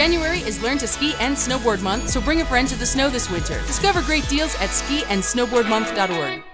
January is Learn to Ski and Snowboard Month, so bring a friend to the snow this winter. Discover great deals at skiandsnowboardmonth.org.